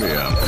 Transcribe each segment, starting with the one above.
Yeah.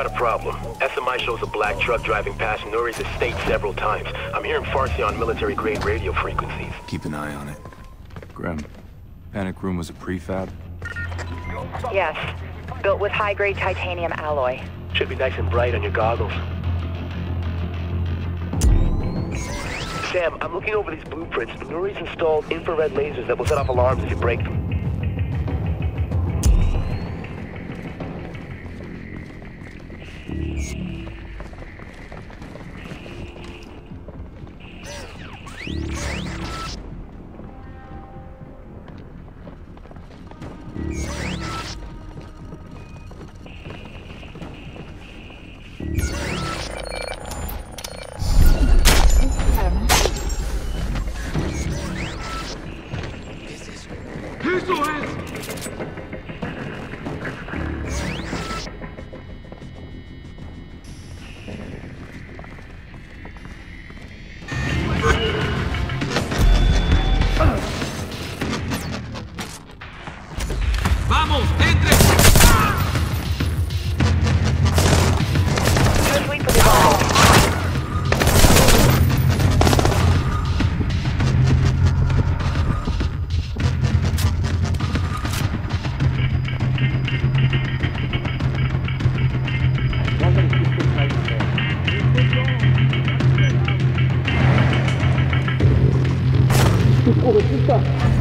I've got a problem. SMI shows a black truck driving past Nuri's estate several times. I'm hearing Farsi on military-grade radio frequencies. Keep an eye on it. Grim, Panic Room was a prefab? Yes. Built with high-grade titanium alloy. Should be nice and bright on your goggles. Sam, I'm looking over these blueprints. Nuri's installed infrared lasers that will set off alarms if you break them. ¡Vamos! 我知道。